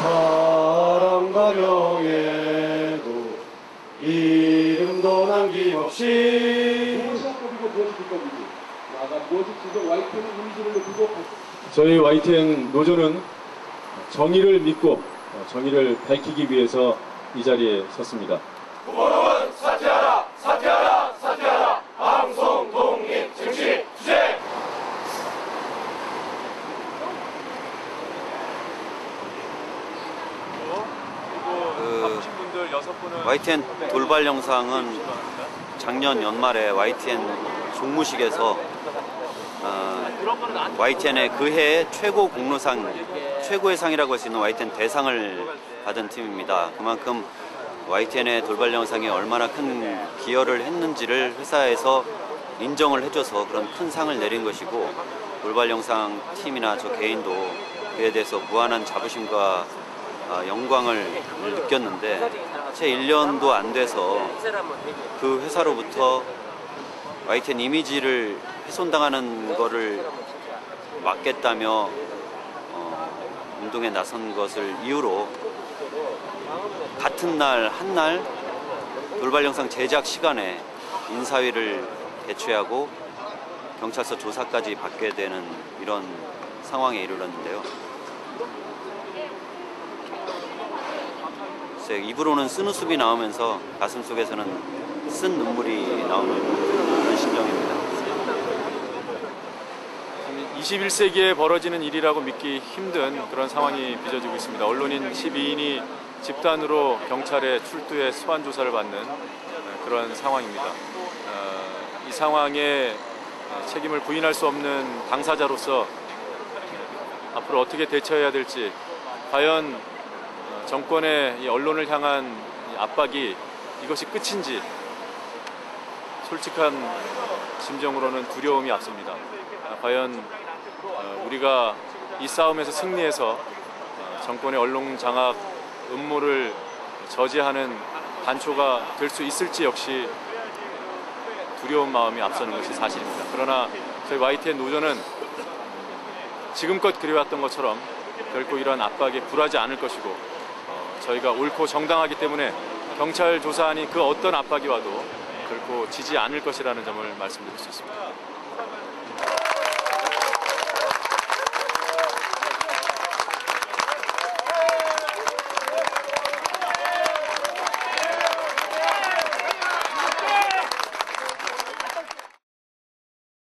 사랑과 명예도 이름도 남김없이 저희 YTN 노조는 정의를 믿고 어, 정의를 밝히기 위해서 이 자리에 섰습니다. YTN 돌발 영상은 작년 연말에 YTN 종무식에서 어, YTN의 그 해의 최고 공로상, 최고의 상이라고 할 수 있는 YTN 대상을 받은 팀입니다. 그만큼 YTN의 돌발 영상이 얼마나 큰 기여를 했는지를 회사에서 인정을 해줘서 그런 큰 상을 내린 것이고 돌발 영상 팀이나 저 개인도 그에 대해서 무한한 자부심과 아, 영광을 느꼈는데 채 1년도 안 돼서 그 회사로부터 YTN 이미지를 훼손당하는 거를 막겠다며 어, 운동에 나선 것을 이유로 같은 날 한 날 돌발 영상 제작 시간에 인사위를 개최하고 경찰서 조사까지 받게 되는 이런 상황에 이르렀는데요. 글쎄, 입으로는 쓴웃음이 나오면서 가슴 속에서는 쓴 눈물이 나오는 그런 심정입니다. 21세기에 벌어지는 일이라고 믿기 힘든 그런 상황이 빚어지고 있습니다. 언론인 12인이 집단으로 경찰에 출두해 소환 조사를 받는 그런 상황입니다. 어, 이 상황에 책임을 부인할 수 없는 당사자로서 앞으로 어떻게 대처해야 될지 과연 정권의 이 언론을 향한 이 압박이 이것이 끝인지 솔직한 심정으로는 두려움이 앞섭니다. 아, 과연 어, 우리가 이 싸움에서 승리해서 어, 정권의 언론 장악 음모를 저지하는 단초가 될 수 있을지 역시 두려운 마음이 앞서는 것이 사실입니다. 그러나 저희 YTN 노조는 지금껏 그래왔던 것처럼 결코 이러한 압박에 굴하지 않을 것이고 어, 저희가 옳고 정당하기 때문에 경찰 조사안이 그 어떤 압박이 와도 결코 지지 않을 것이라는 점을 말씀드릴 수 있습니다.